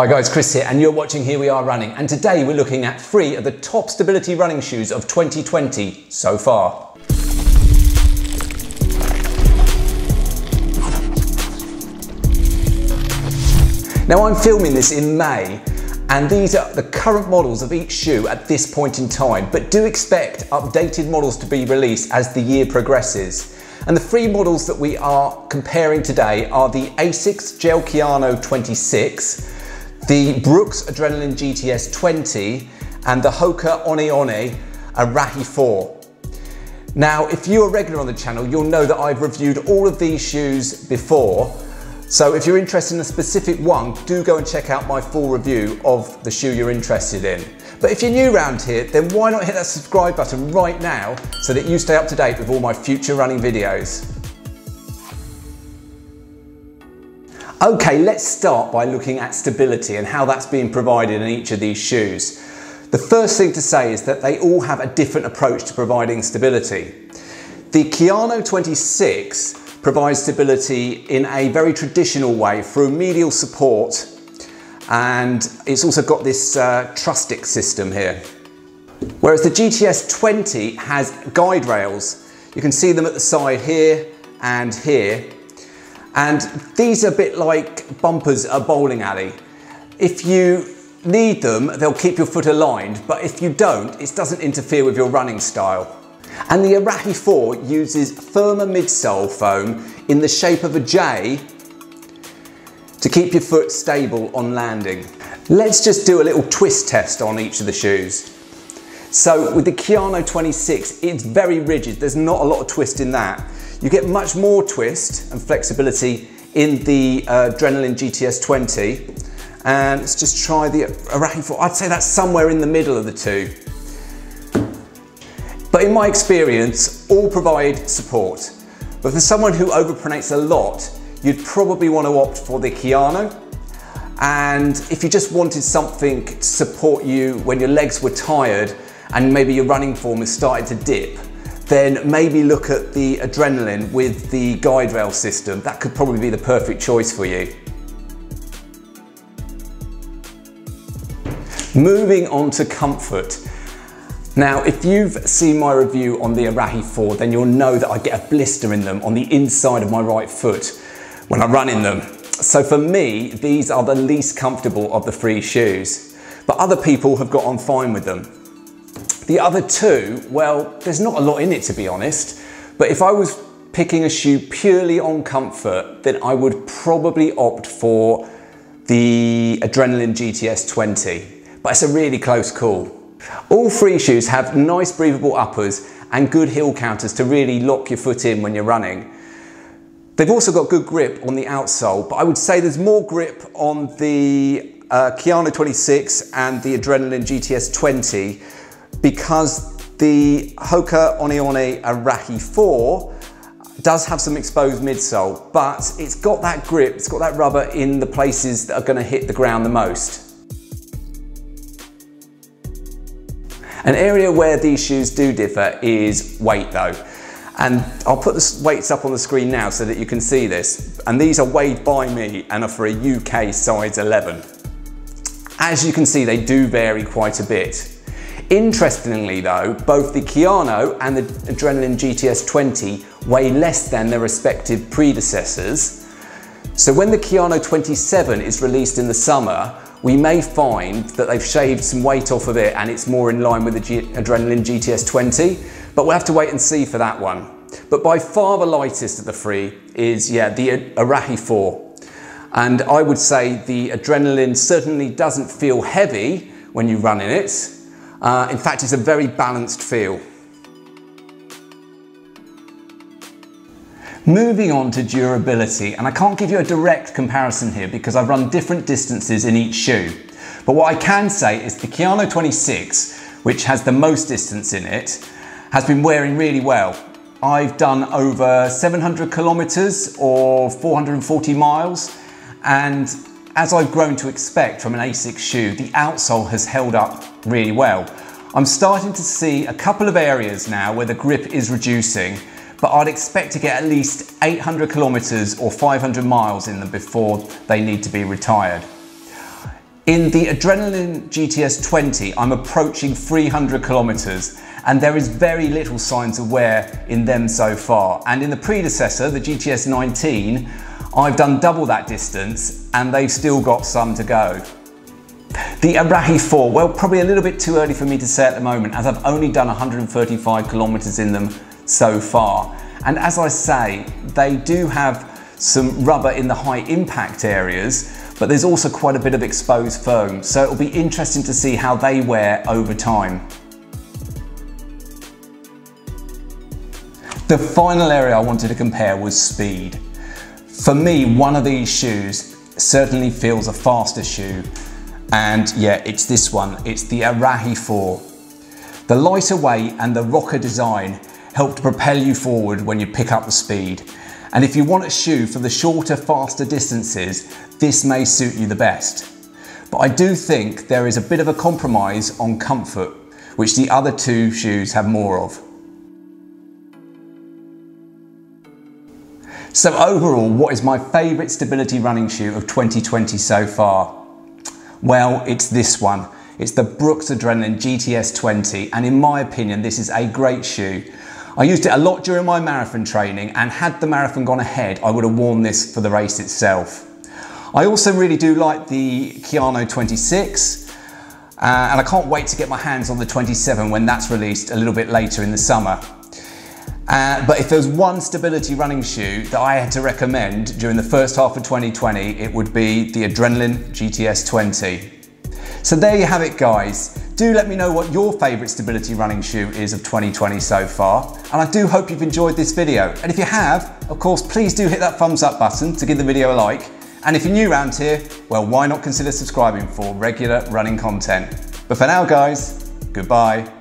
Hi guys, Chris here and you're watching Here We Are Running and today we're looking at three of the top stability running shoes of 2020 so far. Now I'm filming this in May and these are the current models of each shoe at this point in time, but do expect updated models to be released as the year progresses. And the three models that we are comparing today are the ASICS Gel Kayano 26, the Brooks Adrenaline GTS 20 and the Hoka One One Arahi 4. Now, if you're a regular on the channel, you'll know that I've reviewed all of these shoes before. So if you're interested in a specific one, do go and check out my full review of the shoe you're interested in. But if you're new around here, then why not hit that subscribe button right now so that you stay up to date with all my future running videos. Okay, let's start by looking at stability and how that's being provided in each of these shoes. The first thing to say is that they all have a different approach to providing stability. The Kayano 26 provides stability in a very traditional way through medial support and it's also got this uh, Trusstic system here. Whereas the GTS 20 has guide rails. You can see them at the side here and here and these are a bit like bumpers at a bowling alley. If you need them, they'll keep your foot aligned, but if you don't, it doesn't interfere with your running style. And the Arahi 4 uses firmer midsole foam in the shape of a J to keep your foot stable on landing. Let's just do a little twist test on each of the shoes. So with the Kayano 26, it's very rigid. There's not a lot of twist in that. You get much more twist and flexibility in the uh, Adrenaline GTS 20. And let's just try the Arahi 4. I'd say that's somewhere in the middle of the two. But in my experience, all provide support. But for someone who overpronates a lot, you'd probably want to opt for the Kayano. And if you just wanted something to support you when your legs were tired and maybe your running form is starting to dip, then maybe look at the Adrenaline with the guide rail system. That could probably be the perfect choice for you. Moving on to comfort. Now, if you've seen my review on the Arahi 4, then you'll know that I get a blister in them on the inside of my right foot when I run in them. So for me, these are the least comfortable of the three shoes, but other people have got on fine with them. The other two, well, there's not a lot in it to be honest, but if I was picking a shoe purely on comfort, then I would probably opt for the Adrenaline GTS 20, but it's a really close call. All three shoes have nice breathable uppers and good heel counters to really lock your foot in when you're running. They've also got good grip on the outsole, but I would say there's more grip on the uh, Kayano 26 and the Adrenaline GTS 20 because the Hoka One One Arahi 4 does have some exposed midsole, but it's got that grip, it's got that rubber in the places that are gonna hit the ground the most. An area where these shoes do differ is weight though. And I'll put the weights up on the screen now so that you can see this. And these are weighed by me and are for a UK size 11. As you can see, they do vary quite a bit. Interestingly though, both the Kayano and the Adrenaline GTS 20 weigh less than their respective predecessors. So when the Kayano 27 is released in the summer, we may find that they've shaved some weight off of it and it's more in line with the G Adrenaline GTS 20, but we'll have to wait and see for that one. But by far the lightest of the three is, yeah, the Arahi 4. And I would say the Adrenaline certainly doesn't feel heavy when you run in it, uh, in fact, it's a very balanced feel. Moving on to durability, and I can't give you a direct comparison here because I've run different distances in each shoe. But what I can say is the Kayano 26, which has the most distance in it, has been wearing really well. I've done over 700 kilometers or 440 miles, and as I've grown to expect from an ASICS shoe, the outsole has held up really well. I'm starting to see a couple of areas now where the grip is reducing, but I'd expect to get at least 800 kilometers or 500 miles in them before they need to be retired. In the Adrenaline GTS 20, I'm approaching 300 kilometers and there is very little signs of wear in them so far. And in the predecessor, the GTS 19, I've done double that distance and they've still got some to go. The Arahi 4, well, probably a little bit too early for me to say at the moment as I've only done 135 kilometers in them so far. And as I say, they do have some rubber in the high impact areas, but there's also quite a bit of exposed foam. So it'll be interesting to see how they wear over time. The final area I wanted to compare was speed. For me, one of these shoes certainly feels a faster shoe. And yeah, it's this one. It's the Arahi 4. The lighter weight and the rocker design help to propel you forward when you pick up the speed. And if you want a shoe for the shorter, faster distances, this may suit you the best. But I do think there is a bit of a compromise on comfort, which the other two shoes have more of. So overall, what is my favourite stability running shoe of 2020 so far? Well, it's this one. It's the Brooks Adrenaline GTS 20, and in my opinion, this is a great shoe. I used it a lot during my marathon training and had the marathon gone ahead, I would have worn this for the race itself. I also really do like the Kayano 26 uh, and I can't wait to get my hands on the 27 when that's released a little bit later in the summer. Uh, but if there's one stability running shoe that I had to recommend during the first half of 2020, it would be the Adrenaline GTS 20. So there you have it guys. Do let me know what your favourite stability running shoe is of 2020 so far. And I do hope you've enjoyed this video. And if you have, of course, please do hit that thumbs up button to give the video a like. And if you're new around here, well, why not consider subscribing for regular running content. But for now guys, goodbye.